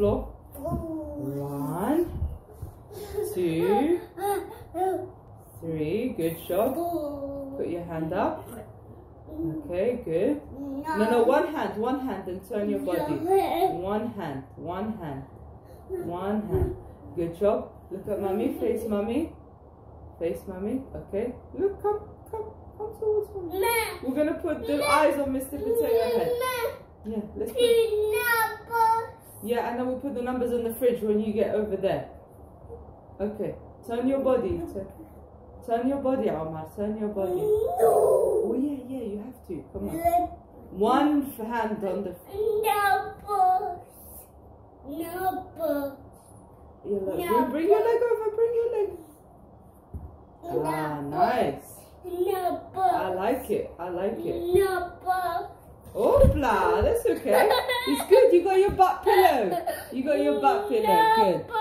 One, two, three. Good job. Put your hand up. Okay, good. No, no, one hand, one hand, and turn your body. One hand, one hand, one hand. Good job. Look at mommy. Face mommy. Face mommy. Okay. Look, come, come, come towards mommy. We're gonna put the eyes on Mr. Potato Head. Yeah, let's put. Yeah, and then we'll put the numbers in the fridge when you get over there. Okay. Turn your body. Turn, turn your body, Omar. Turn your body. No. Oh yeah, yeah. You have to. Come on. One hand on the. Yeah, look, No. bring, bring your leg over. Bring your leg. Ah, nice. No, I like it. I like it. No, Opla, that's okay. It's good. You got your butt pillow. You got your butt pillow. Good.